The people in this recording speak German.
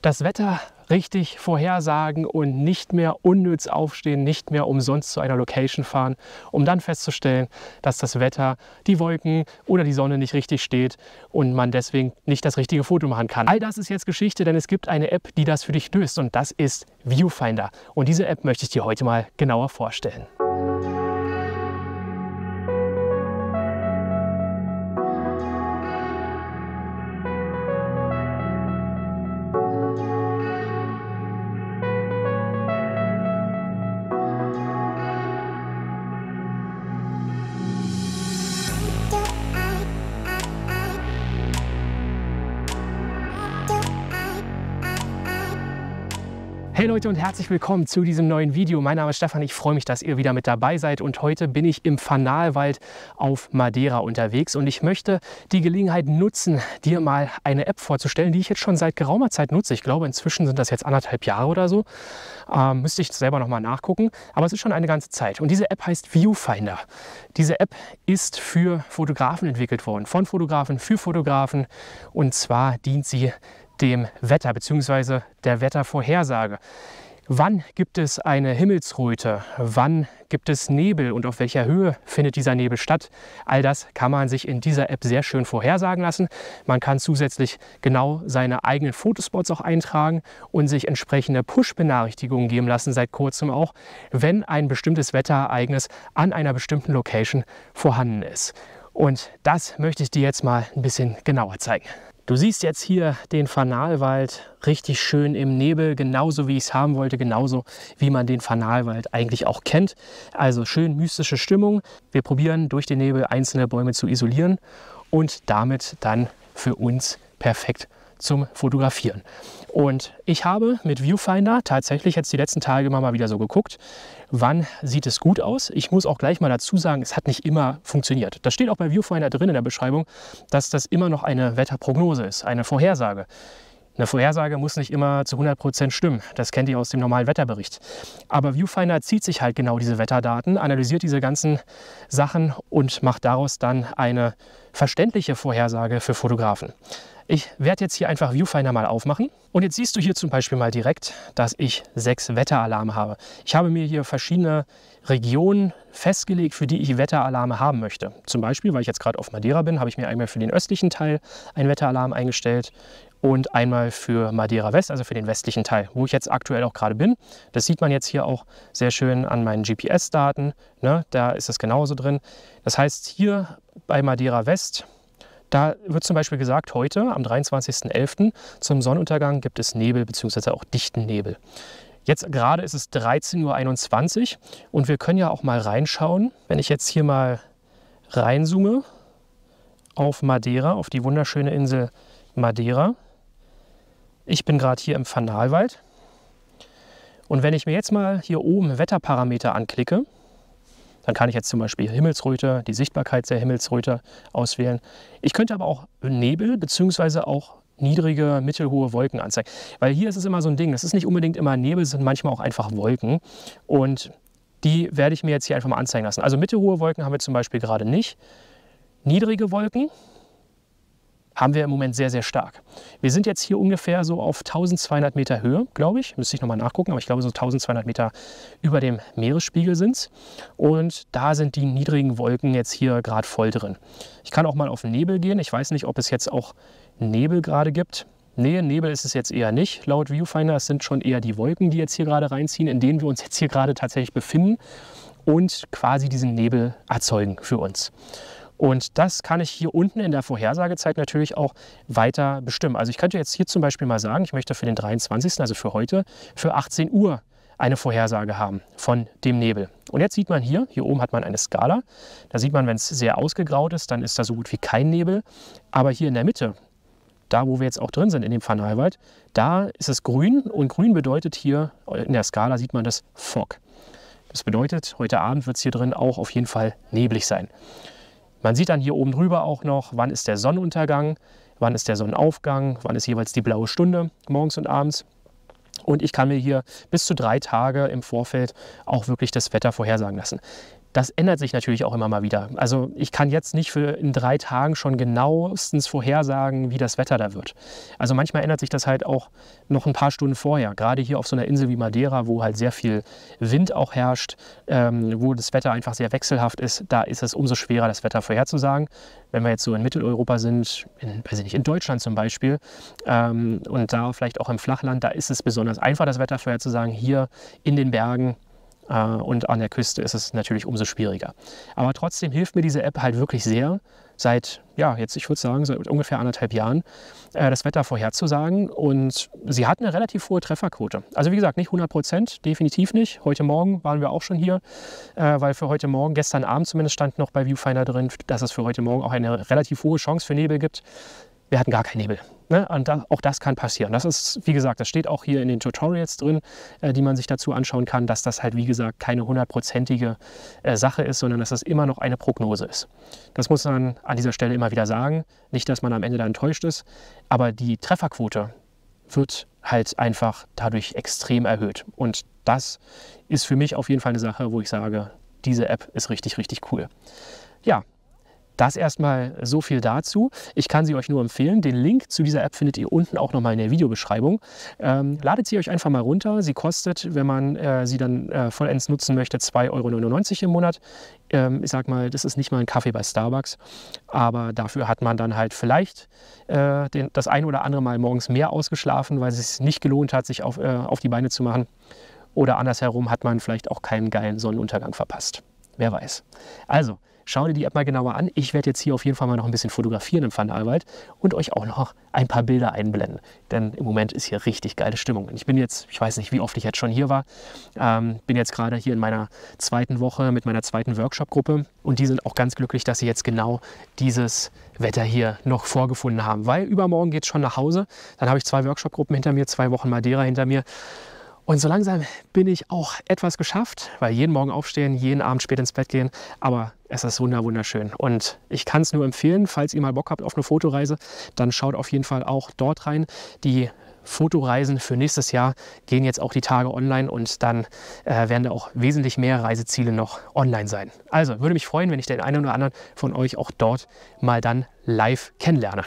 Das Wetter richtig vorhersagen und nicht mehr unnütz aufstehen, nicht mehr umsonst zu einer Location fahren, um dann festzustellen, dass das Wetter, die Wolken oder die Sonne nicht richtig steht und man deswegen nicht das richtige Foto machen kann. All das ist jetzt Geschichte, denn es gibt eine App, die das für dich löst und das ist Viewfinder. Und diese App möchte ich dir heute mal genauer vorstellen. Hey Leute und herzlich willkommen zu diesem neuen Video. Mein Name ist Stefan, ich freue mich, dass ihr wieder mit dabei seid und heute bin ich im Fanalwald auf Madeira unterwegs und ich möchte die Gelegenheit nutzen, dir mal eine App vorzustellen, die ich jetzt schon seit geraumer Zeit nutze. Ich glaube, inzwischen sind das jetzt anderthalb Jahre oder so. Ähm, müsste ich selber noch mal nachgucken, aber es ist schon eine ganze Zeit. Und diese App heißt Viewfinder. Diese App ist für Fotografen entwickelt worden, von Fotografen für Fotografen und zwar dient sie dem Wetter bzw. der Wettervorhersage. Wann gibt es eine Himmelsröte? Wann gibt es Nebel und auf welcher Höhe findet dieser Nebel statt? All das kann man sich in dieser App sehr schön vorhersagen lassen. Man kann zusätzlich genau seine eigenen Fotospots auch eintragen und sich entsprechende Push-Benachrichtigungen geben lassen, seit kurzem auch, wenn ein bestimmtes Wetterereignis an einer bestimmten Location vorhanden ist. Und das möchte ich dir jetzt mal ein bisschen genauer zeigen. Du siehst jetzt hier den Fanalwald richtig schön im Nebel, genauso wie ich es haben wollte, genauso wie man den Fanalwald eigentlich auch kennt. Also schön mystische Stimmung. Wir probieren durch den Nebel einzelne Bäume zu isolieren und damit dann für uns perfekt zum Fotografieren. Und ich habe mit Viewfinder tatsächlich jetzt die letzten Tage immer mal wieder so geguckt, wann sieht es gut aus. Ich muss auch gleich mal dazu sagen, es hat nicht immer funktioniert. Das steht auch bei Viewfinder drin in der Beschreibung, dass das immer noch eine Wetterprognose ist, eine Vorhersage. Eine Vorhersage muss nicht immer zu 100 Prozent stimmen. Das kennt ihr aus dem normalen Wetterbericht. Aber Viewfinder zieht sich halt genau diese Wetterdaten, analysiert diese ganzen Sachen und macht daraus dann eine verständliche Vorhersage für Fotografen. Ich werde jetzt hier einfach Viewfinder mal aufmachen. Und jetzt siehst du hier zum Beispiel mal direkt, dass ich sechs Wetteralarme habe. Ich habe mir hier verschiedene Regionen festgelegt, für die ich Wetteralarme haben möchte. Zum Beispiel, weil ich jetzt gerade auf Madeira bin, habe ich mir einmal für den östlichen Teil einen Wetteralarm eingestellt und einmal für Madeira West, also für den westlichen Teil, wo ich jetzt aktuell auch gerade bin. Das sieht man jetzt hier auch sehr schön an meinen GPS-Daten. Ne? Da ist es genauso drin. Das heißt, hier bei Madeira West da wird zum Beispiel gesagt, heute am 23.11. zum Sonnenuntergang gibt es Nebel bzw. auch dichten Nebel. Jetzt gerade ist es 13.21 Uhr und wir können ja auch mal reinschauen. Wenn ich jetzt hier mal reinzoome auf Madeira, auf die wunderschöne Insel Madeira. Ich bin gerade hier im Fanalwald. Und wenn ich mir jetzt mal hier oben Wetterparameter anklicke, dann kann ich jetzt zum Beispiel Himmelsröte, die Sichtbarkeit der Himmelsröte auswählen. Ich könnte aber auch Nebel bzw. auch niedrige, mittelhohe Wolken anzeigen. Weil hier ist es immer so ein Ding, es ist nicht unbedingt immer Nebel, es sind manchmal auch einfach Wolken. Und die werde ich mir jetzt hier einfach mal anzeigen lassen. Also mittelhohe Wolken haben wir zum Beispiel gerade nicht. Niedrige Wolken haben wir im Moment sehr, sehr stark. Wir sind jetzt hier ungefähr so auf 1200 Meter Höhe, glaube ich. Müsste ich nochmal nachgucken, aber ich glaube so 1200 Meter über dem Meeresspiegel sind es. Und da sind die niedrigen Wolken jetzt hier gerade voll drin. Ich kann auch mal auf Nebel gehen. Ich weiß nicht, ob es jetzt auch Nebel gerade gibt. Nee, Nebel ist es jetzt eher nicht, laut Viewfinder. Es sind schon eher die Wolken, die jetzt hier gerade reinziehen, in denen wir uns jetzt hier gerade tatsächlich befinden und quasi diesen Nebel erzeugen für uns. Und das kann ich hier unten in der Vorhersagezeit natürlich auch weiter bestimmen. Also ich könnte jetzt hier zum Beispiel mal sagen, ich möchte für den 23., also für heute, für 18 Uhr eine Vorhersage haben von dem Nebel. Und jetzt sieht man hier, hier oben hat man eine Skala. Da sieht man, wenn es sehr ausgegraut ist, dann ist da so gut wie kein Nebel. Aber hier in der Mitte, da wo wir jetzt auch drin sind in dem Fanalwald, da ist es grün und grün bedeutet hier, in der Skala sieht man das Fog. Das bedeutet, heute Abend wird es hier drin auch auf jeden Fall neblig sein. Man sieht dann hier oben drüber auch noch, wann ist der Sonnenuntergang, wann ist der Sonnenaufgang, wann ist jeweils die blaue Stunde morgens und abends. Und ich kann mir hier bis zu drei Tage im Vorfeld auch wirklich das Wetter vorhersagen lassen. Das ändert sich natürlich auch immer mal wieder. Also ich kann jetzt nicht für in drei Tagen schon genauestens vorhersagen, wie das Wetter da wird. Also manchmal ändert sich das halt auch noch ein paar Stunden vorher. Gerade hier auf so einer Insel wie Madeira, wo halt sehr viel Wind auch herrscht, ähm, wo das Wetter einfach sehr wechselhaft ist, da ist es umso schwerer, das Wetter vorherzusagen. Wenn wir jetzt so in Mitteleuropa sind, in, weiß ich nicht, in Deutschland zum Beispiel, ähm, und da vielleicht auch im Flachland, da ist es besonders einfach, das Wetter vorherzusagen. Hier in den Bergen und an der Küste ist es natürlich umso schwieriger. Aber trotzdem hilft mir diese App halt wirklich sehr, seit, ja, jetzt ich würde sagen, seit ungefähr anderthalb Jahren, äh, das Wetter vorherzusagen. Und sie hat eine relativ hohe Trefferquote. Also wie gesagt, nicht 100 Prozent, definitiv nicht. Heute Morgen waren wir auch schon hier, äh, weil für heute Morgen, gestern Abend zumindest stand noch bei Viewfinder drin, dass es für heute Morgen auch eine relativ hohe Chance für Nebel gibt. Wir hatten gar keinen Nebel. Ne? Und da, auch das kann passieren. Das ist, wie gesagt, das steht auch hier in den Tutorials drin, äh, die man sich dazu anschauen kann, dass das halt, wie gesagt, keine hundertprozentige äh, Sache ist, sondern dass das immer noch eine Prognose ist. Das muss man an dieser Stelle immer wieder sagen. Nicht, dass man am Ende da enttäuscht ist, aber die Trefferquote wird halt einfach dadurch extrem erhöht. Und das ist für mich auf jeden Fall eine Sache, wo ich sage, diese App ist richtig, richtig cool. Ja, das erstmal so viel dazu. Ich kann sie euch nur empfehlen. Den Link zu dieser App findet ihr unten auch nochmal in der Videobeschreibung. Ähm, ladet sie euch einfach mal runter. Sie kostet, wenn man äh, sie dann äh, vollends nutzen möchte, 2,99 Euro im Monat. Ähm, ich sag mal, das ist nicht mal ein Kaffee bei Starbucks, aber dafür hat man dann halt vielleicht äh, den, das ein oder andere Mal morgens mehr ausgeschlafen, weil es sich nicht gelohnt hat, sich auf, äh, auf die Beine zu machen. Oder andersherum hat man vielleicht auch keinen geilen Sonnenuntergang verpasst. Wer weiß. Also, Schau dir die App mal genauer an. Ich werde jetzt hier auf jeden Fall mal noch ein bisschen fotografieren im Fanalwald und euch auch noch ein paar Bilder einblenden. Denn im Moment ist hier richtig geile Stimmung. Ich bin jetzt, ich weiß nicht, wie oft ich jetzt schon hier war, ähm, bin jetzt gerade hier in meiner zweiten Woche mit meiner zweiten Workshop-Gruppe und die sind auch ganz glücklich, dass sie jetzt genau dieses Wetter hier noch vorgefunden haben. Weil übermorgen geht es schon nach Hause. Dann habe ich zwei Workshop-Gruppen hinter mir, zwei Wochen Madeira hinter mir. Und so langsam bin ich auch etwas geschafft, weil jeden Morgen aufstehen, jeden Abend spät ins Bett gehen. Aber es ist wunderschön. Und ich kann es nur empfehlen, falls ihr mal Bock habt auf eine Fotoreise, dann schaut auf jeden Fall auch dort rein. Die Fotoreisen für nächstes Jahr gehen jetzt auch die Tage online und dann äh, werden da auch wesentlich mehr Reiseziele noch online sein. Also würde mich freuen, wenn ich den einen oder anderen von euch auch dort mal dann live kennenlerne.